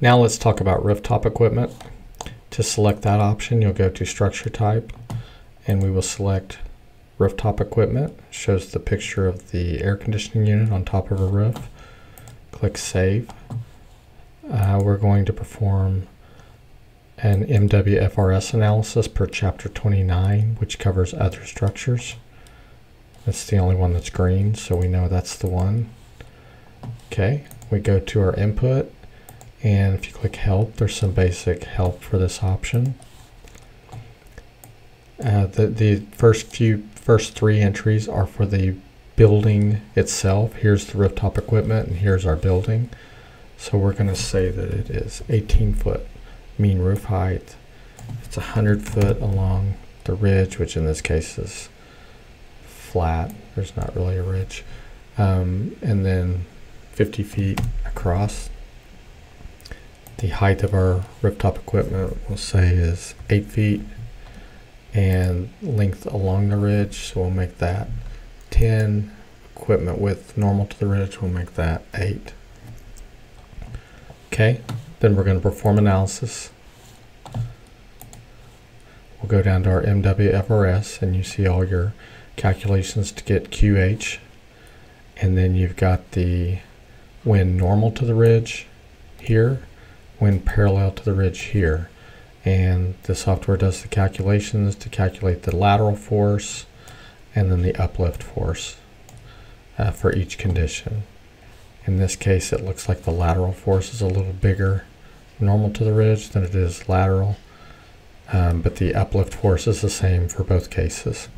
Now let's talk about rooftop equipment. To select that option, you'll go to structure type and we will select rooftop equipment. Shows the picture of the air conditioning unit on top of a roof. Click save. Uh, we're going to perform an MWFRS analysis per chapter 29, which covers other structures. That's the only one that's green, so we know that's the one. Okay, we go to our input, and if you click help, there's some basic help for this option. Uh, the, the first few, first three entries are for the building itself. Here's the rooftop equipment, and here's our building. So we're going to say that it is 18 foot mean roof height. It's 100 foot along the ridge, which in this case is flat. There's not really a ridge. Um, and then 50 feet across. The height of our rooftop equipment, we'll say, is 8 feet. And length along the ridge, so we'll make that 10. Equipment width normal to the ridge, we'll make that 8. Okay, then we're going to perform analysis. We'll go down to our MWFRS and you see all your calculations to get QH. And then you've got the when normal to the ridge here, when parallel to the ridge here. And the software does the calculations to calculate the lateral force and then the uplift force uh, for each condition. In this case, it looks like the lateral force is a little bigger normal to the ridge than it is lateral, um, but the uplift force is the same for both cases.